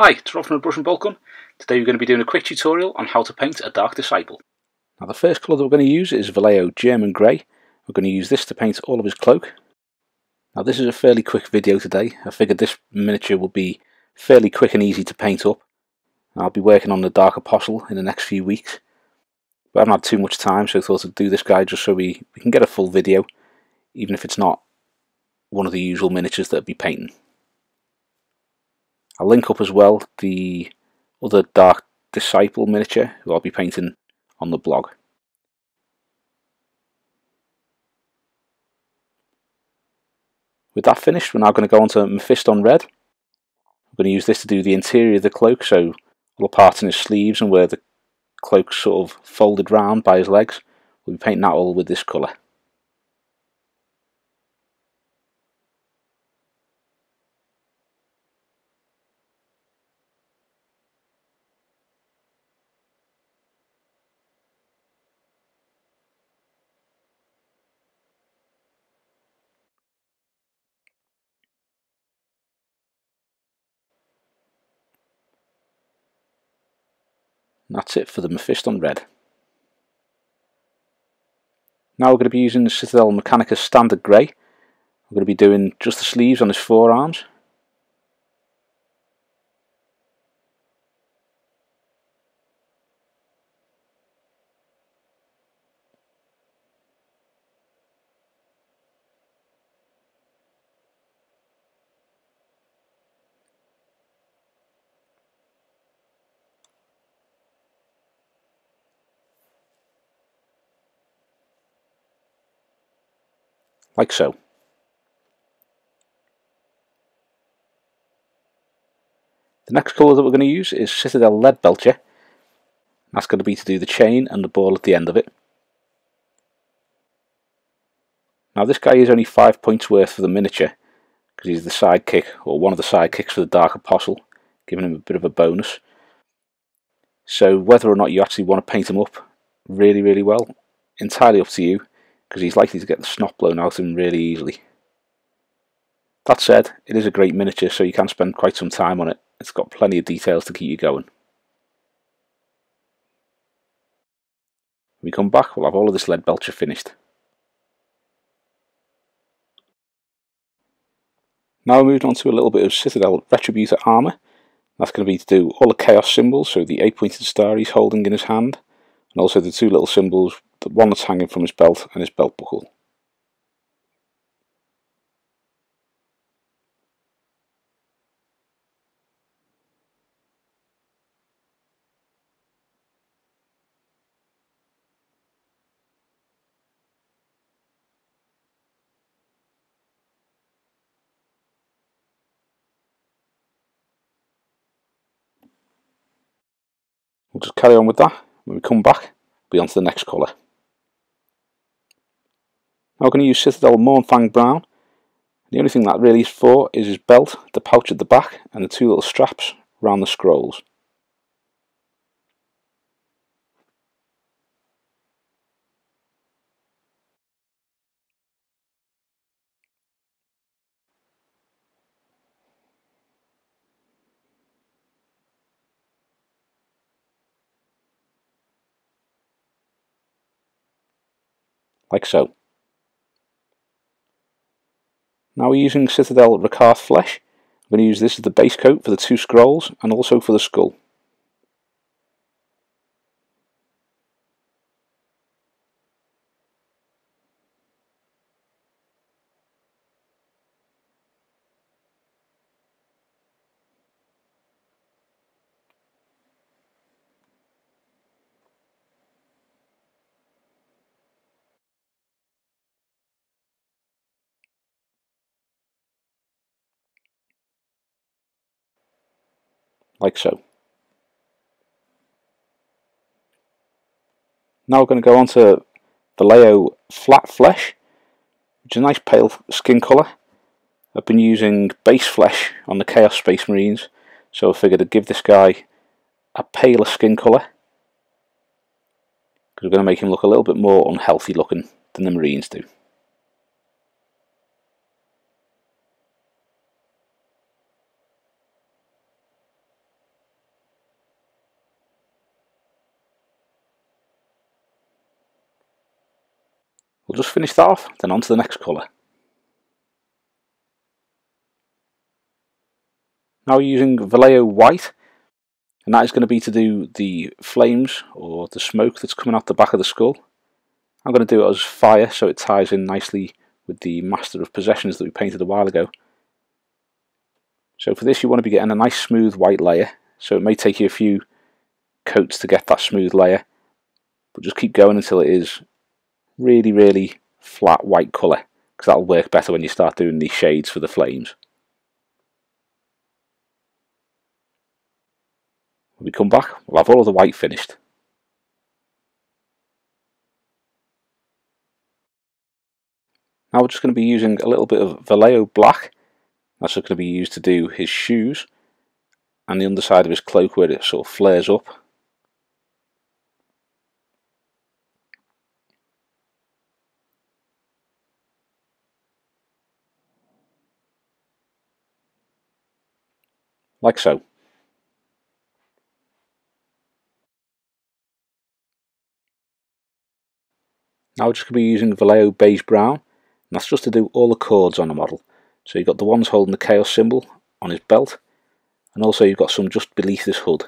Hi, it's Rob from the Brush and Boltgun. Today we're going to be doing a quick tutorial on how to paint a Dark Disciple. Now the first colour that we're going to use is Vallejo German Grey. We're going to use this to paint all of his cloak. Now this is a fairly quick video today. I figured this miniature will be fairly quick and easy to paint up. I'll be working on the Dark Apostle in the next few weeks. But I haven't had too much time so I thought I'd do this guy just so we, we can get a full video even if it's not one of the usual miniatures that I'd be painting. I'll link up as well the other Dark Disciple miniature who I'll be painting on the blog. With that finished, we're now going to go on to Mephiston Red. I'm going to use this to do the interior of the cloak, so all the parts in his sleeves and where the cloak's sort of folded round by his legs. We'll be painting that all with this colour. That's it for the Mephiston Red. Now we're going to be using the Citadel Mechanicus Standard Grey. We're going to be doing just the sleeves on his forearms. Like so. The next colour that we're going to use is Citadel Leadbelcher. That's going to be to do the chain and the ball at the end of it. Now this guy is only 5 points worth for the miniature, because he's the sidekick, or one of the sidekicks for the Dark Apostle, giving him a bit of a bonus. So whether or not you actually want to paint him up really, really well, entirely up to you because he's likely to get the snot blown out of him really easily. That said, it is a great miniature so you can spend quite some time on it. It's got plenty of details to keep you going. When we come back, we'll have all of this Leadbelcher finished. Now we're moving on to a little bit of Citadel Retributor armour. That's going to be to do all the Chaos symbols, so the 8-pointed star he's holding in his hand, and also the two little symbols the one that's hanging from his belt and his belt buckle. We'll just carry on with that. When we come back, we'll be on to the next colour. Now we're going to use Citadel Mournfang Brown. The only thing that really is for is his belt, the pouch at the back, and the two little straps around the scrolls. like so. Now we're using Citadel Rakarth Flesh. I'm going to use this as the base coat for the two scrolls and also for the skull. Like so. Now we're going to go on to Vallejo Flat Flesh, which is a nice pale skin colour. I've been using base flesh on the Chaos Space Marines, so I figured I'd give this guy a paler skin colour. Because we're going to make him look a little bit more unhealthy looking than the Marines do. Just finish that off, then on to the next colour. Now using Vallejo White, and that is going to be to do the flames or the smoke that's coming out the back of the skull. I'm going to do it as fire so it ties in nicely with the Master of Possessions that we painted a while ago. So for this you want to be getting a nice smooth white layer, so it may take you a few coats to get that smooth layer, but just keep going until it is really really flat white colour, because that'll work better when you start doing the shades for the flames. When we come back, we'll have all of the white finished. Now we're just going to be using a little bit of Vallejo black. That's going to be used to do his shoes and the underside of his cloak where it sort of flares up. Like so. Now we're just going to be using Vallejo Beige Brown, and that's just to do all the cords on the model. So you've got the ones holding the Chaos symbol on his belt, and also you've got some just beneath his hood.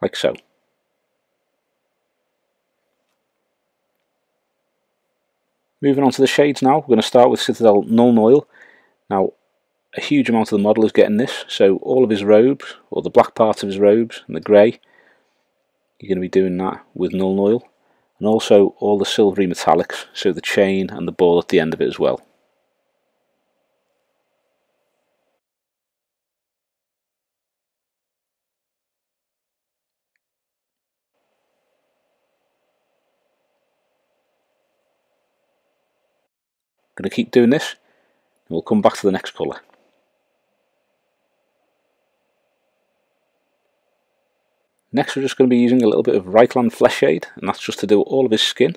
Like so. Moving on to the shades now, we're going to start with Citadel Nuln Oil. Now, a huge amount of the model is getting this, so all of his robes, or the black part of his robes, and the grey, you're going to be doing that with Nuln Oil. And also all the silvery metallics, so the chain and the ball at the end of it as well. Going to keep doing this and we'll come back to the next colour. Next we're just going to be using a little bit of Reikland Flesh Shade and that's just to do all of his skin.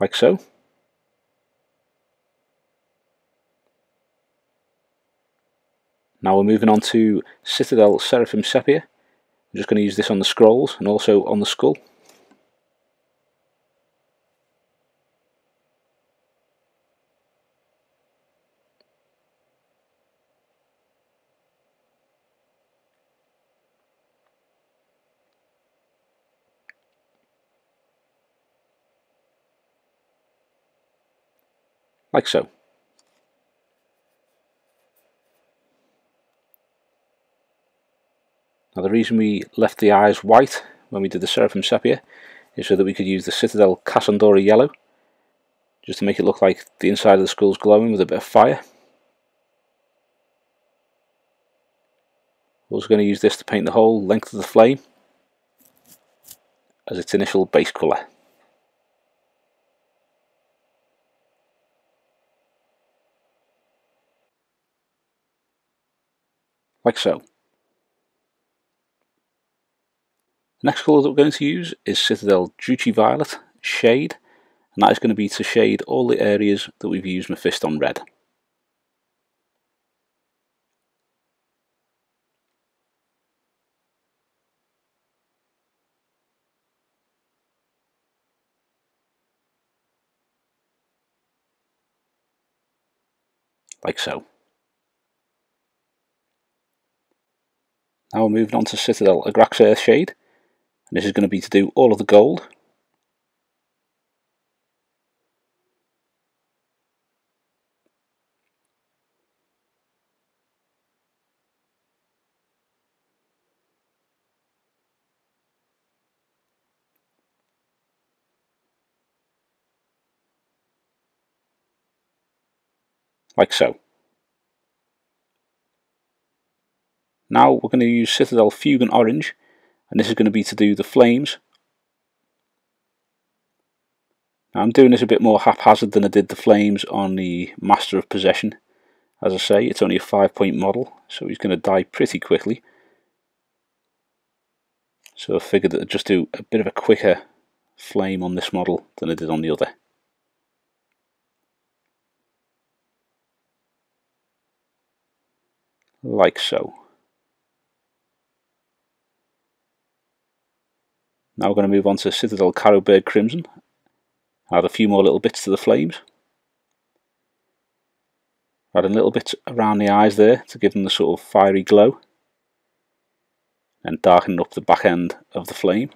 Like so. Now we're moving on to Citadel Seraphim Sepia. I'm just going to use this on the scrolls and also on the skull. Like so. Now the reason we left the eyes white when we did the Seraphim Sepia is so that we could use the Citadel Casandora yellow just to make it look like the inside of the skull is glowing with a bit of fire. We're also going to use this to paint the whole length of the flame as its initial base colour. Like so. The next colour that we're going to use is Citadel Druchii Violet Shade, and that is going to be to shade all the areas that we've used Mephiston on red. Like so. Now we're moving on to Citadel Agrax Shade. And this is going to be to do all of the gold. like so. Now we're going to use Citadel Fuegan Orange and this is going to be to do the flames. Now I'm doing this a bit more haphazard than I did the flames on the Master of Possession. As I say, it's only a 5 point model, so he's going to die pretty quickly. So I figured that I'd just do a bit of a quicker flame on this model than I did on the other. Like so. Now we're going to move on to Citadel Carroburg Crimson. Add a few more little bits to the flames. Add a little bit around the eyes there to give them the sort of fiery glow. And darken up the back end of the flame.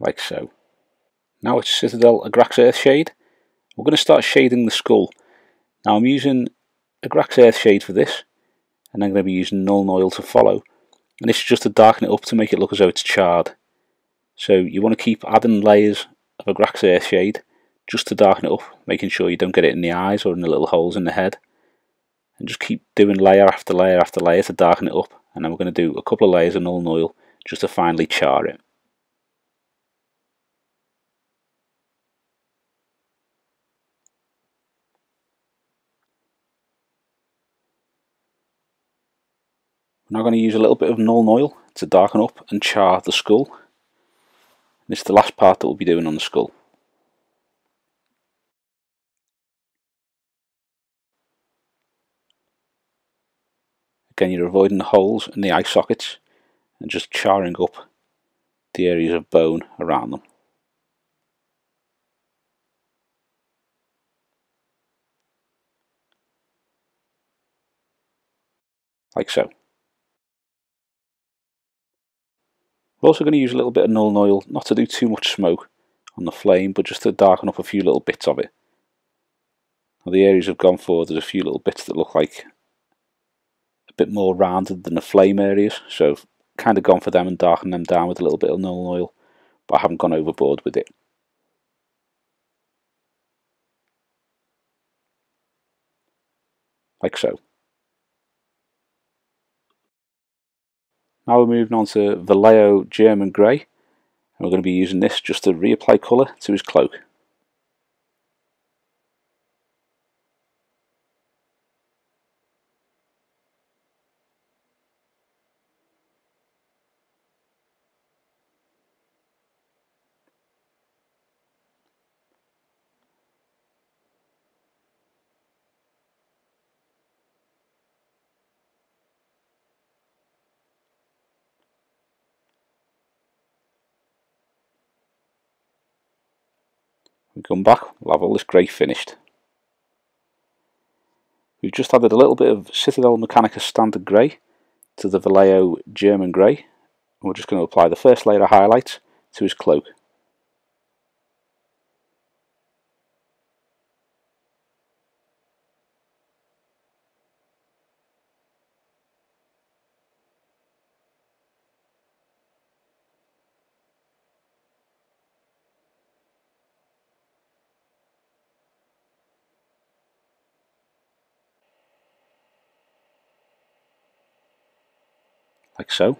Like so. Now it's Citadel Agrax Earthshade. We're going to start shading the skull. Now I'm using Agrax Earthshade for this, and I'm going to be using Nuln Oil to follow. And this is just to darken it up to make it look as though it's charred. So you want to keep adding layers of Agrax Earthshade just to darken it up, making sure you don't get it in the eyes or in the little holes in the head. And just keep doing layer after layer after layer to darken it up. And then we're going to do a couple of layers of Nuln Oil just to finally char it. Now going to use a little bit of Nuln Oil to darken up and char the skull. This is the last part that we'll be doing on the skull. Again you're avoiding the holes in the eye sockets and just charring up the areas of bone around them. Like so. We're also going to use a little bit of Nuln Oil, not to do too much smoke on the flame, but just to darken up a few little bits of it. Now the areas I've gone for, there's a few little bits that look like a bit more rounded than the flame areas, so I've kind of gone for them and darkened them down with a little bit of Nuln Oil, but I haven't gone overboard with it. Like so. Now we're moving on to Vallejo German Grey and we're going to be using this just to reapply colour to his cloak. We come back, we'll have all this grey finished. We've just added a little bit of Citadel Mechanicus Standard Grey to the Vallejo German Grey. We're just going to apply the first layer of highlights to his cloak. Like so.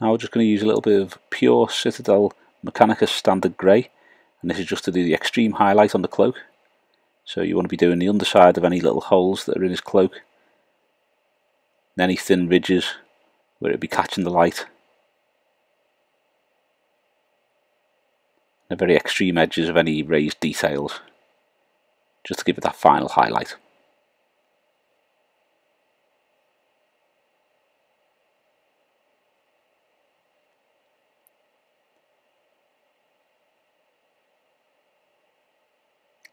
Now we're just going to use a little bit of pure Citadel Mechanicus Standard Grey and this is just to do the extreme highlight on the cloak. So you want to be doing the underside of any little holes that are in his cloak, any thin ridges where it'll be catching the light, the very extreme edges of any raised details, just to give it that final highlight.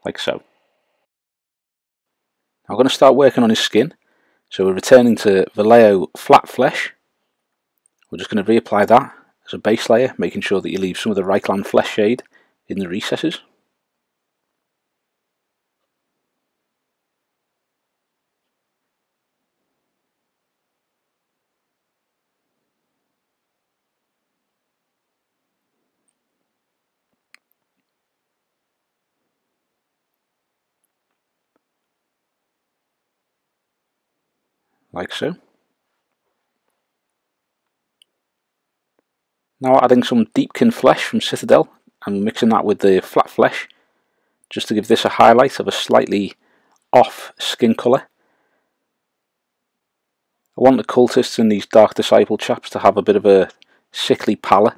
Like so. I'm going to start working on his skin. So we're returning to Vallejo Flat Flesh We're just going to reapply that as a base layer, making sure that you leave some of the Reikland flesh shade in the recesses. Like so. Now adding some Deepkin flesh from Citadel and mixing that with the flat flesh just to give this a highlight of a slightly off skin colour. I want the cultists and these Dark Disciple chaps to have a bit of a sickly pallor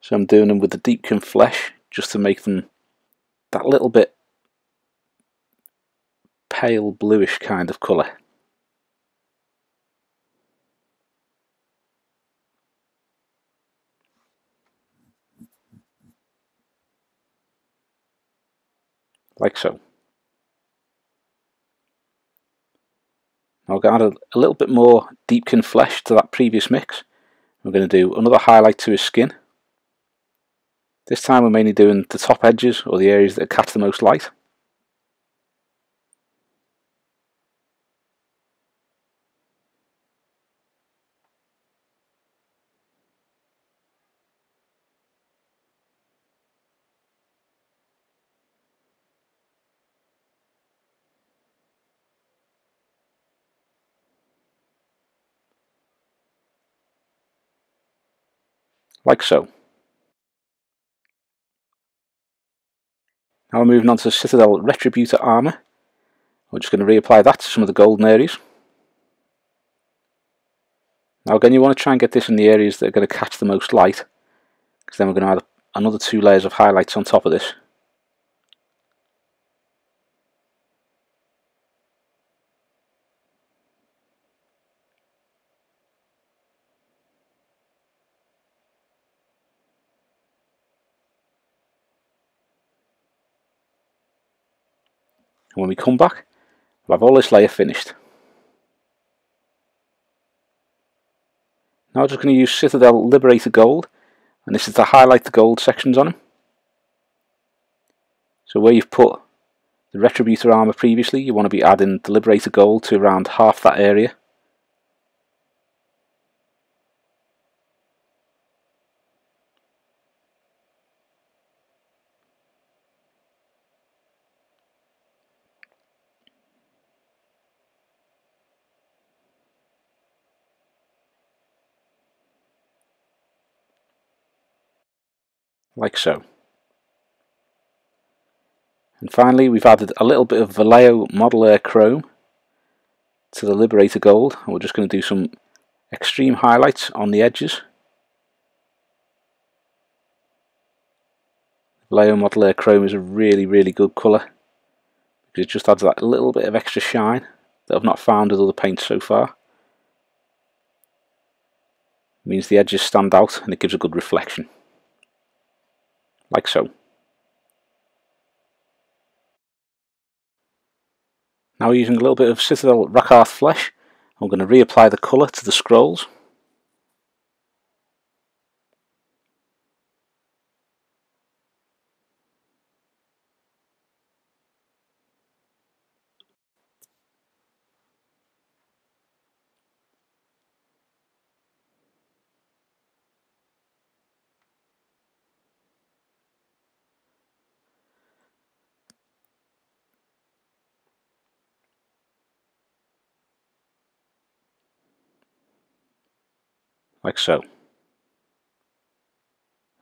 so I'm doing them with the Deepkin flesh just to make them that little bit pale bluish kind of colour. Like so. Now we're going to add a, little bit more Deepkin flesh to that previous mix. We're going to do another highlight to his skin. This time we're mainly doing the top edges or the areas that catch the most light. Like so. Now we're moving on to the Citadel Retributor armour. We're just going to reapply that to some of the golden areas. Now again you want to try and get this in the areas that are going to catch the most light because then we're going to add another two layers of highlights on top of this. And when we come back, we'll have all this layer finished. Now I'm just going to use Citadel Liberator Gold, and this is to highlight the gold sections on them. So where you've put the Retributor armour previously, you want to be adding the Liberator Gold to around half that area. Like so. And finally we've added a little bit of Vallejo Model Air Chrome to the Liberator Gold and we're just going to do some extreme highlights on the edges. Vallejo Model Air Chrome is a really really good colour because it just adds that little bit of extra shine that I've not found with other paints so far. It means the edges stand out and it gives a good reflection like so. Now using a little bit of Citadel Rakarth flesh, I'm going to reapply the colour to the scrolls. Like so.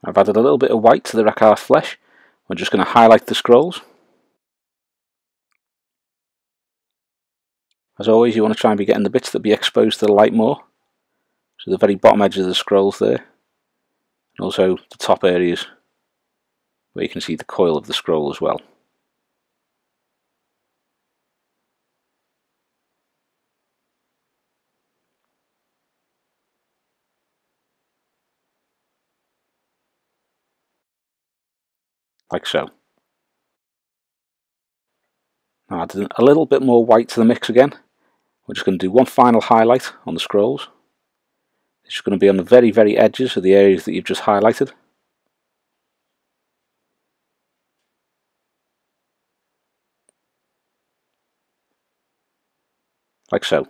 I've added a little bit of white to the Rakarth flesh. We're just going to highlight the scrolls. As always, you want to try and be getting the bits that be exposed to the light more. So the very bottom edge of the scrolls there. And also the top areas where you can see the coil of the scroll as well. Like so. Now add a little bit more white to the mix again. We're just going to do one final highlight on the scrolls. It's going to be on the very, very edges of the areas that you've just highlighted. Like so.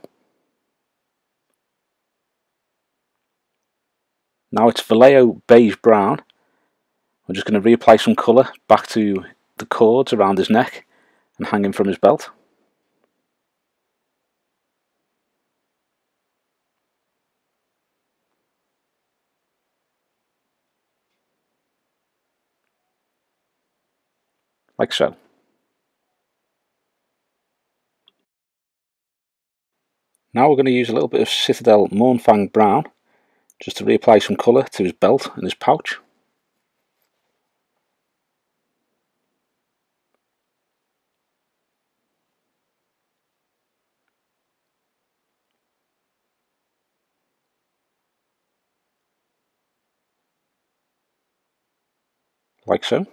Now it's Vallejo Beige Brown. I'm just going to reapply some colour back to the cords around his neck and hanging from his belt. like so. Now we're going to use a little bit of Citadel Mournfang Brown just to reapply some colour to his belt and his pouch. Like so.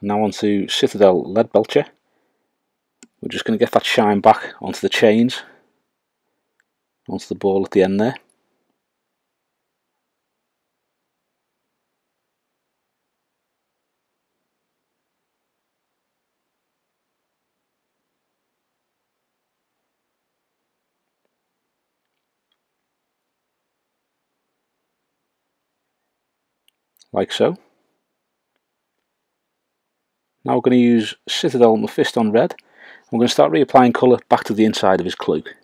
Now onto Citadel Leadbelcher. We're just going to get that shine back onto the chains, onto the ball at the end there. Like so. Now we're going to use Citadel Mephiston Red. I'm going to start reapplying colour back to the inside of his cloak.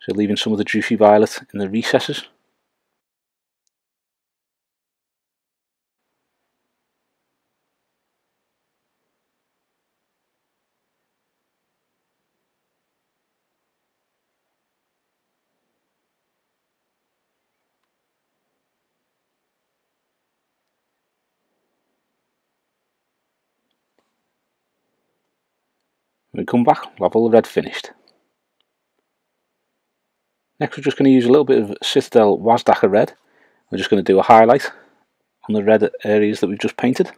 So leaving some of the Druchii violet in the recesses. We come back, we'll have all the red finished. Next we're just going to use a little bit of Citadel Wazdakka red. We're just going to do a highlight on the red areas that we've just painted.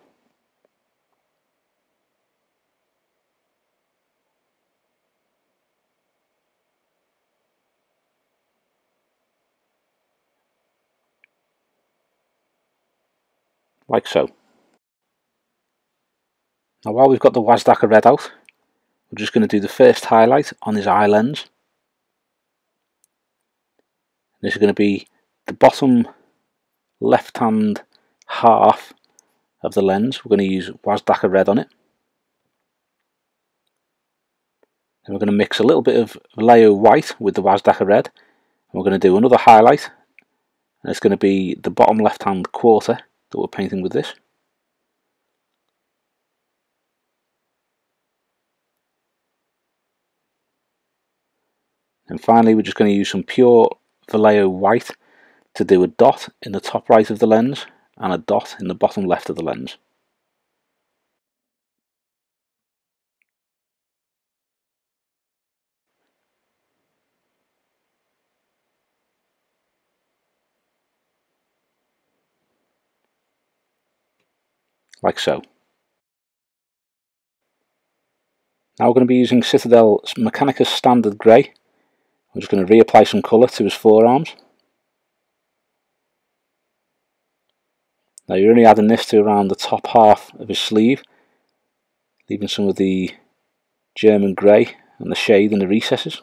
Like so. Now while we've got the Wazdakka red out, we're just going to do the first highlight on his eye lens. This is going to be the bottom left hand half of the lens. We're going to use Wazdakka red on it. Then we're going to mix a little bit of Vallejo white with the Wazdakka red. And we're going to do another highlight. And it's going to be the bottom left hand quarter that we're painting with this. And finally we're just going to use some pure Vallejo white to do a dot in the top right of the lens and a dot in the bottom left of the lens. Like so. Now we're going to be using Citadel Mechanicus Standard Grey I'm just going to reapply some colour to his forearms. Now you're only adding this to around the top half of his sleeve, leaving some of the German grey and the shade in the recesses.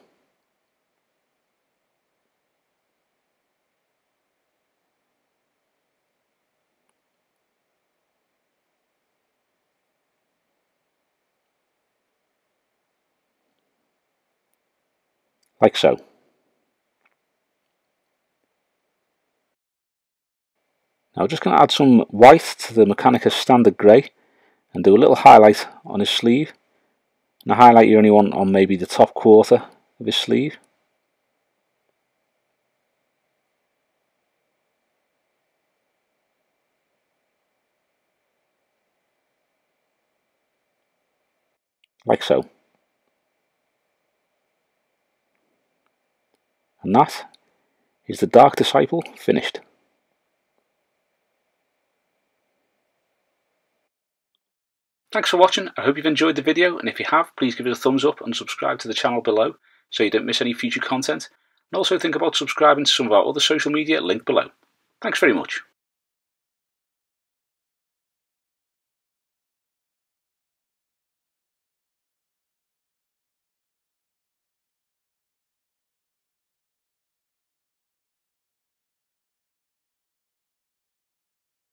Like so. Now we're just going to add some white to the Mechanicus Standard Grey and do a little highlight on his sleeve. The highlight you only want on maybe the top quarter of his sleeve. Like so. And that is the Dark Disciple finished. Thanks for watching, I hope you've enjoyed the video and if you have, please give it a thumbs up and subscribe to the channel below so you don't miss any future content. And also think about subscribing to some of our other social media linked below. Thanks very much.